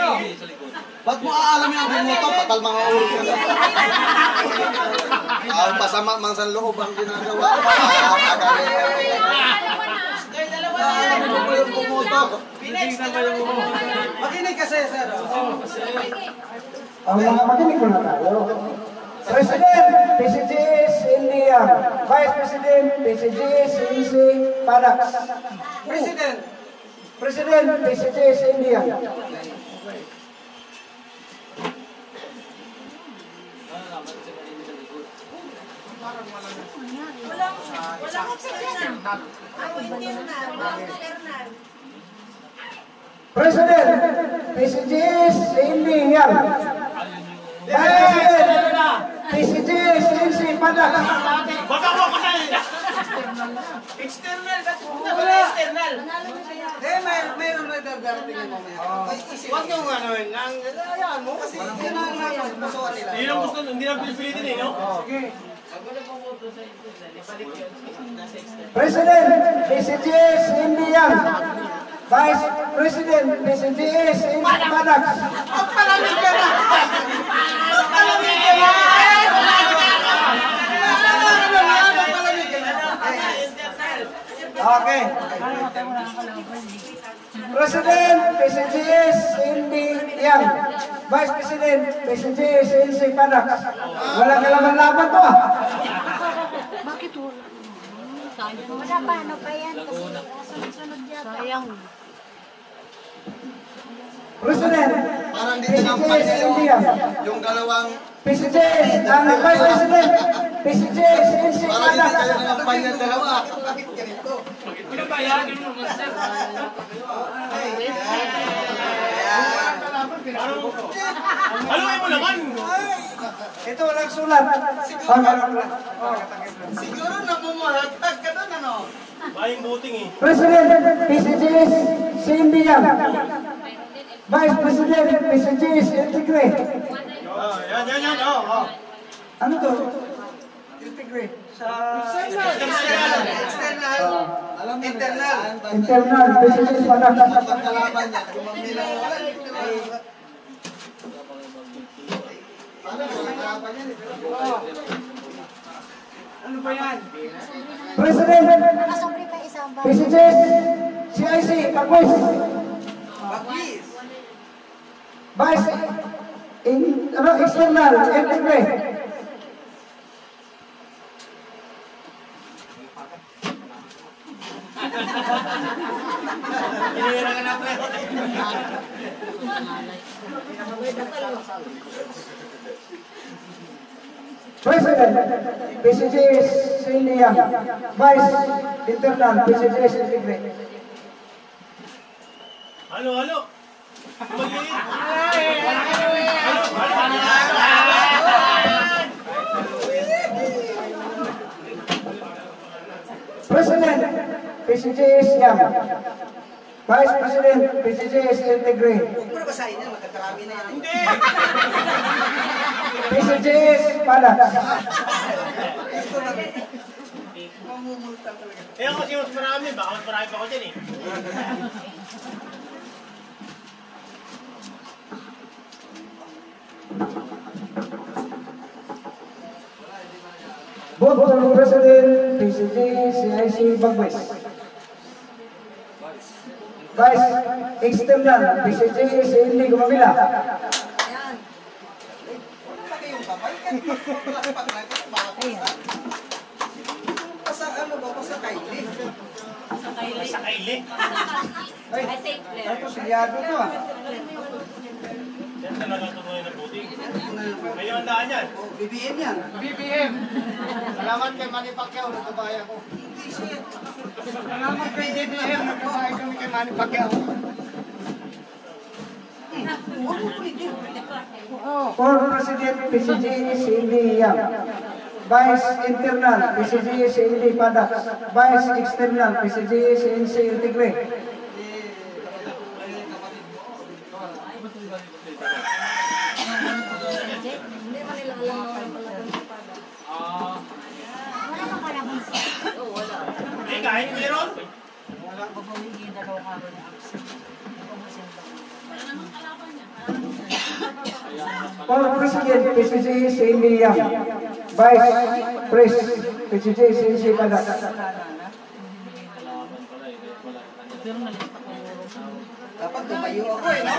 ikaw. Ba't mo aalamin ang bumoto? Patal mga ulo ka na. Ang pasama mang sa loob ang ginagawa. Aalamin mo ba yung bumoto? Makinig kasi, sir. Ang mga makinig ko na tayo. President, PCGS India. Vice President, PCGS NC Padax. President. President, PCGS India. President, PCGS India. Vice President, PCGS NC Padax. Baka mo ako na External. Wala. External. Eh, may, mayroon may daratingin mamaya. Ay, isip. Huwag niyong ano yun. Ang, ayan mo. Kasi yun ang napusuan nila. Yun ang gusto, hindi na pilipitin eh, no? President, PCGS India. Vice President, PCGS NC Padax. Ang palamig ka na! Ang palamig ka na! Okay. President, PCGS Hindi Yang. Vice President, PCGS NC Padax. Walang kalaban-laban to ah. Bakit wala? Wala pa, ano pa yan? Kasi sunod-sunod yata. Sayang. President, Parang dito ng PCGS Hindi Yang. yung dalawang PCGS, ang Vice President, PCGS NC parang hindi kayo nangampay ng dalawa. Bakit ganito? Haluin mo naman! Ito walang sulat. Ah, meron lang. Siguro namumulatag ka doon, ano? Bayang buting eh. President, PCGS Yang. Vice President, PCGS Integre. Oh, yan, yan, yan. Oh, oh. Ano to? Integre. Sa External. External. Alam mo Internal. internal, PCGS Padax. Pagkalaban niya, niya? Ano ba yan? President? PCGS CIC Pagwis. Bagwis. Vice in, ano, external, Integre. Hinihira ka na, pre. President, PCGS India. Vice internal, PCGS Integre. Halo, halo. Maliit. President, PCGS Yam. Vice President, PCGS Integre. Huwag mo na basahin yan, magkakarami na yan. eh. Hindi! PCGS Padax. Gusto na rin. Mamumulta talaga. Eh ako kasi mas marami. Baka mas marami pa ako dyan eh. Both for President, PCG, CIC, Bagwis. Vice External, PCG, CND, Gumabila. Wala kayong kamay. Palakpak na ito. Makapasa. Pasa ano ba? Pasa kaili. Sa kaili. Ito, silyado to ah. Yan talaga tuloy na buting. Kayo ang daan yan. Oh, BBM yan. BBM. Salamat kay Manny Pacquiao. Nagkabaya ko. Salamat kay BBM. Nagkabaya kami kay Manny Pacquiao. For President, PCG, CND, Yam. Vice Internal, PCG, CND, Padax. Vice External, PCG, CNC, Integre. Hindi mo nila alam na walang pala doon sa pada. Wala ka pala kung Eh, kahit meron. For President, PCG Cindy Yam. Vice Pres, PCG Cindy Padak. Dapat tumayo ako eh, no?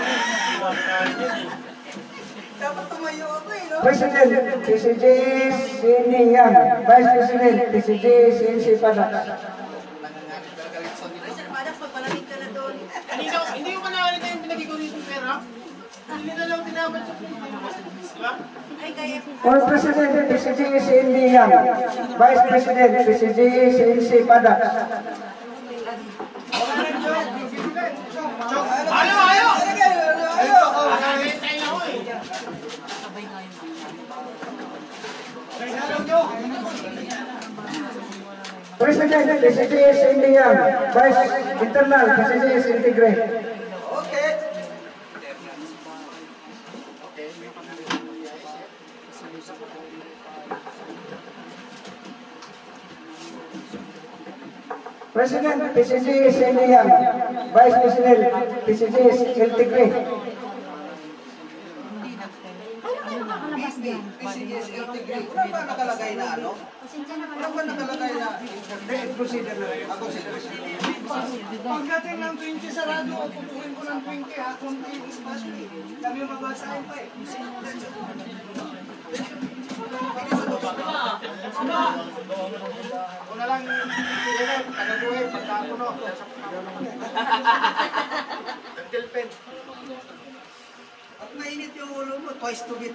Dapat tumayo ako eh, no? President, PCG Cindy Yam. Vice President, PCG Padak. Sir magpalamig ka na doon. Hindi ko, manakita yung pinagay ko dito pera. Hindi na lang tinapad sa Diba? Ay, kaya For President, PCG Cindy Yam. Vice President, PCG Cindy Padak. Ayaw, ayaw! Ayaw! Nakakintay na ako eh. President, PCG Cindy Yam. Vice Internal, PCG Integre. Okay. President, PCG Cindy Yam. Vice President, PCG Integre. PSB, PCGS, LTG. Wala ba nakalagay na ano? Wala ba nakalagay na? Consider na rin. Ako consider. Pagdating ng 20 sarado, pupuhin ko ng 20 ha. Kung yung espasyo eh. Kami mabasahin pa eh. Ako na lang, Level, tagaduhin, At mainit yung ulo mo, twice to beat.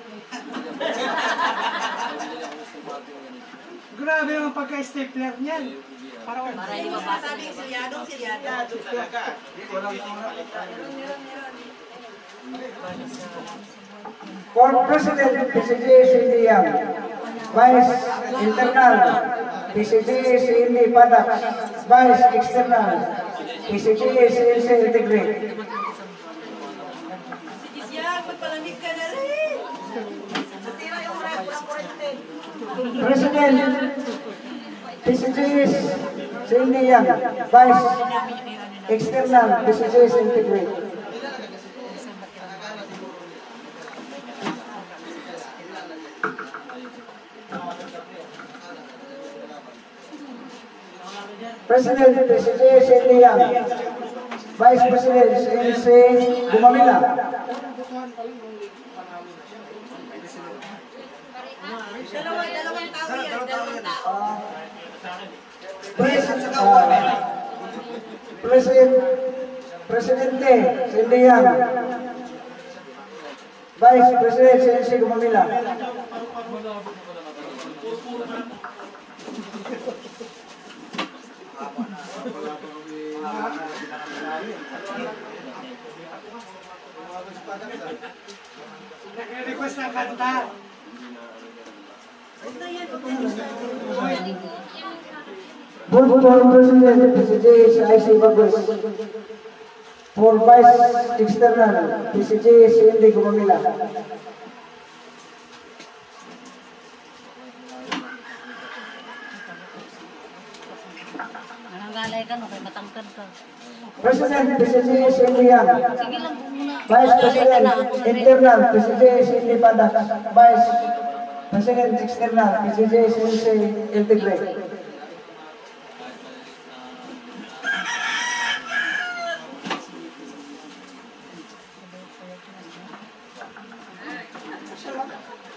Grabe yung pagka-stapler niyan. Para wala. Para yung masasabing silyadong silyado. For President, PCG Cindy Yam. Vice Internal, PCG Cindy Padak. Vice External, PCG Cindy Integre. Magpalamig ka na rin. Natira yung rep ng kurente. President, PCG Cindy Yam. Vice External, PCG Integre. President, PCG Cindy Yam. Vice President, CNC Gumamila. Dalawa, dalawang tao yan, dalawang tao. President, uh, President, Presidente Cindy Yam. Vice President CNC Gumamila. Nag-request ng kanta. Huwag na yan, huwag na yan. Vote for President PCG IC Bagwes. For Vice External PCG CND Gumamila. Nangangalay ka, no? Kaya matangkad ka. President PCG CND Yam. Sige lang po muna. Vice Nangangalay ka President na. Internal PCG CND Padak. Vice President External PCG CNC Integre.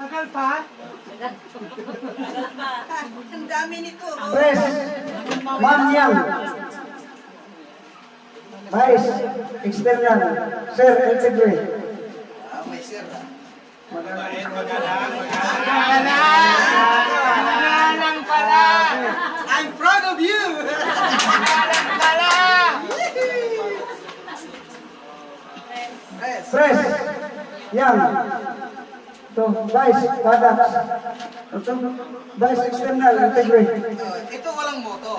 Tagal pa? Ang dami nito. oh. Press Ma'am Yang. Vice External Sir Integre. Ah, may sir. ah. Magalang pala! I'm proud of you! Pala! Press. Press Yang. To Vice Padak. To Vice External Integre. Oh, ito walang moto.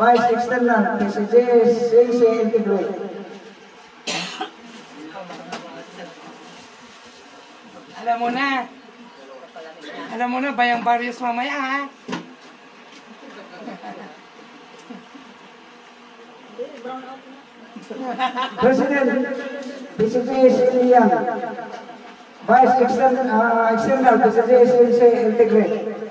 Vice External, PCG Cindy Integrate. Alam mo na. Alam mo na, bayang barrios mamaya ha. President, Cindy Yang. Vice External, uh, External, PCG Cindy Integrate.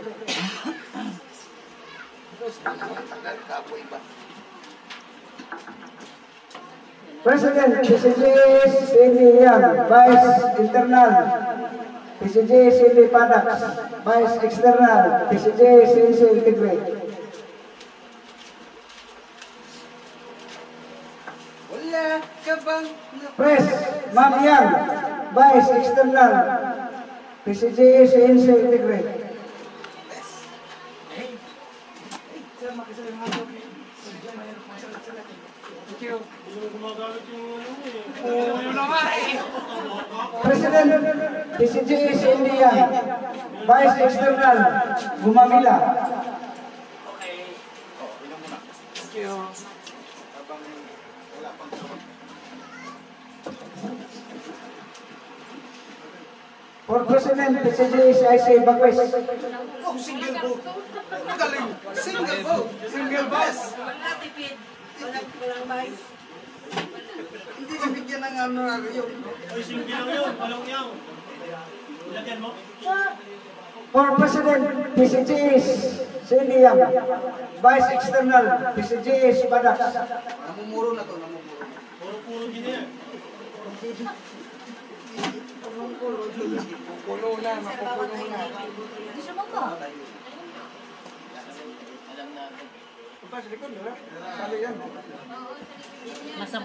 President, PCG Cindy Yang. Vice Internal, PCG Cindy Padak. Vice External, PCG Cindy Integrate. Wala ka bang Press, Ma'am Yang, Vice External, PCG CNC Integrate. President, PCG Cindy Yang, Vice External, Gumamila. Thank you. For President, PCG CIC Bagwes. Oh, single vote. Galing. Single vote. Single vote. Wala tipid. Walang, walang mais. Hindi nabigyan ng ano yung For President, PCG Cindy Yang, Vice External, PCG Badak. namumuro na to, namumuro. Makukulo na, makukulo na. Gusto mo ko? Masam.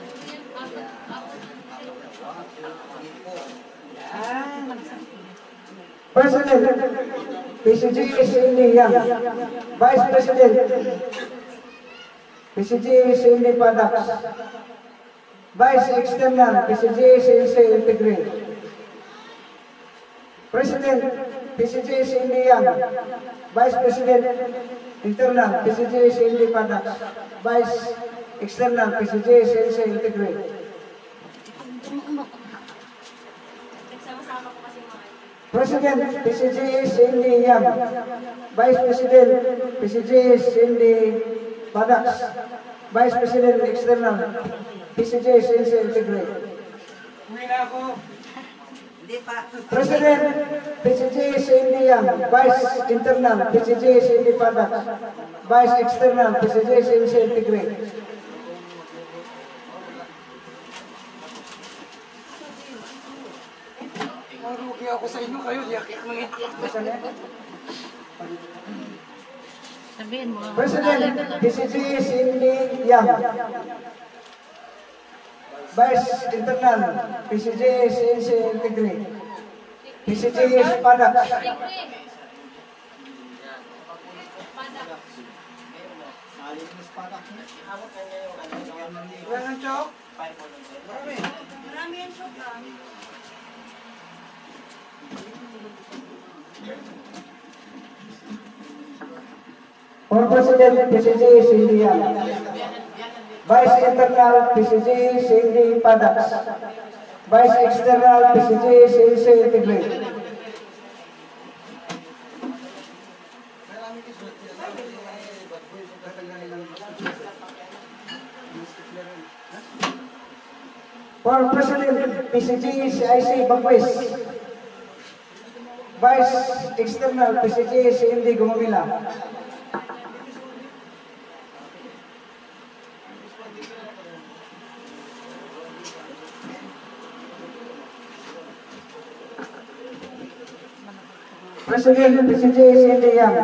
President, PCG Cindy Yang, Vice President, PCG Cindy Padak. Vice External, PCG CNC Integrate. President, PCG Cindy Yang, Vice President, Internal, PCG Cindy Padak. Vice External, PCG CNC Integrate. President, PCG Cindy Yang. Vice President, PCG Cindy Padak. Vice President External, PCG CNC Integrate. Uwi na ako. Hindi pa. President, PCG Cindy Yang. Vice Internal, PCG Cindy Padak. Vice External, PCG CNC Integrate. Marugi ako sa inyo kayo. Yak-yak ng iyak. Sabihin mo. President, PCG Cindy Yang. Vice Internal, PCG CNC Integrate. PCG Padak. Wala ng chok. Marami yan, Chok. ah. For President, PCG Cindy Yang. Vice Internal, PCG Cindy Padak. Vice External, PCG CNC Integrate. For President, PCG CIC Bagwes. Vice External, PCG CND Gumamila. President, PCG CND Yang.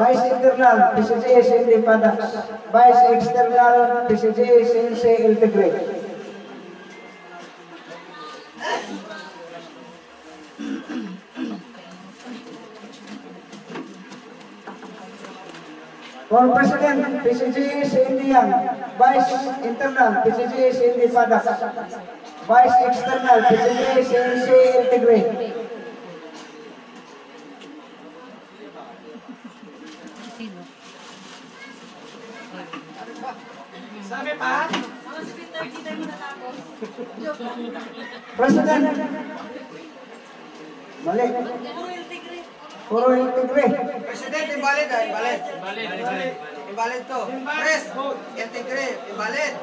Vice Internal, PCG CND Padak. Vice External, PCG CNC Integrate. For President, PCG Cindy Yang. Vice Internal, PCG Cindy Padak. Vice External, PCG, CNC, Integrate. Sabi pa? President. Mali. Puro Integrate. President, invalid ah, invalid. Invalid. Invalid to. Pres, integrate, invalid.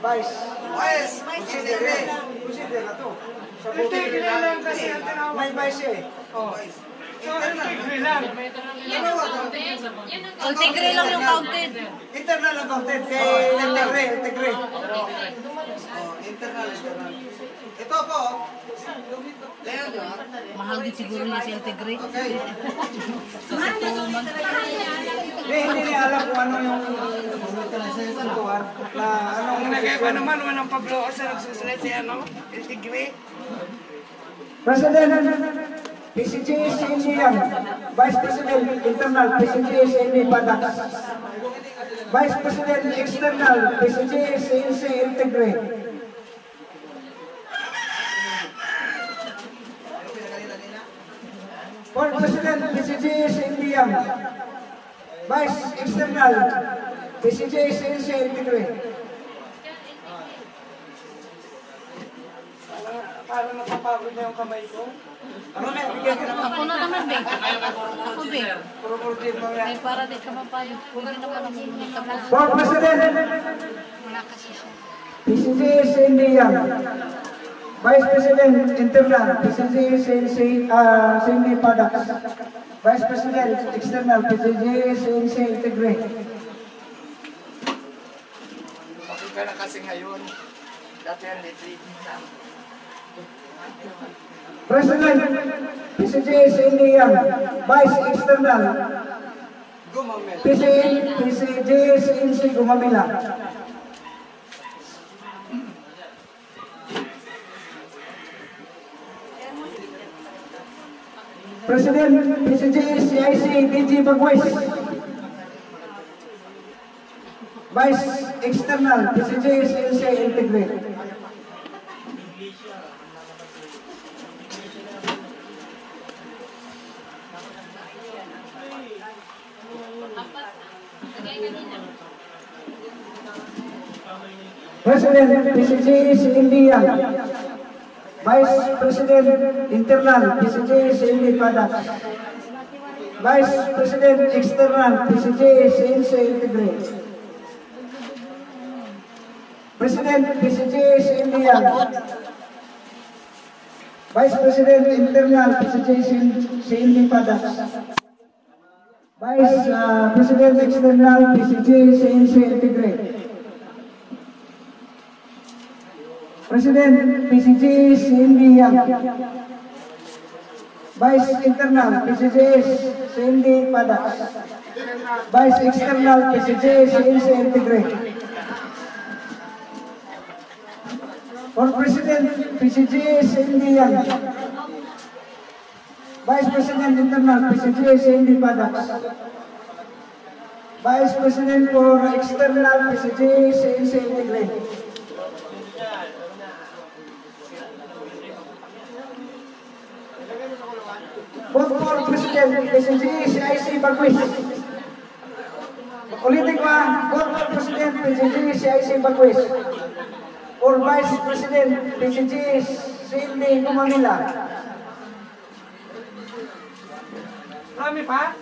Vice. Vice, integrate. Consider na to. Sa Hindi, buti lang kasi ang tinawag. May vice eh. So, tigre lang. Ultigre lang yung counted. Internal accountant kay Integrate. Integrate. Oh, internal, internal. Ito po. Leon, di ba? Mahal din siguro niya si Ultigre. Okay. Hindi, hindi niya alam kung ano yung tutuan na anong Ang nagaiba naman, walang pablo sa nagsusulat si ano, Iltigre. President, PCG CND yan. Vice President Internal, PCG CND Padak. Vice President External, PCG CNC Integrate. For President, PCG CND yan. Vice External, PCG CNC Integrate. Parang napapagod na yung kamay ko. Ano na, bigyan ka naman. Ako na naman, Be. Ako, Be. Puro kurtin mo yan. Ay, para di ka mapayod. Pwede naman ang hindi ka President, Wala kasi siya. PCG Sendiyan. Vice President Internal, PCG CNC, uh, CND Products. Vice President External, PCG CNC Integrate. Bakit ka na kasi ngayon? Dati yan, litri. President PCG Sendiyan. Vice External. PC, PCG CNC Gumamila. President PCG CIC DG Bagwis. Vice External PCG CNC Integrate. President PCG India. Vice President Internal PCG CND Products. Vice President External PCG CNC Integrate. President PCG India. Vice President Internal PCG CND Products. Vice uh, President External PCG CNC Integrate. President PCG Cindy Yang. Vice Internal PCG Cindy Padak. Vice External PCG CNC Integrate. For President PCG Cindy Yang. Vice President Internal PCG Cindy Padak. Vice President for External PCG CNC Integrate. Both for President PCG CIC Bagwis. Ulitin ko ah, both for President PCG CIC Bagwis. For Vice President PCG Cindy Kumamila. Marami pa?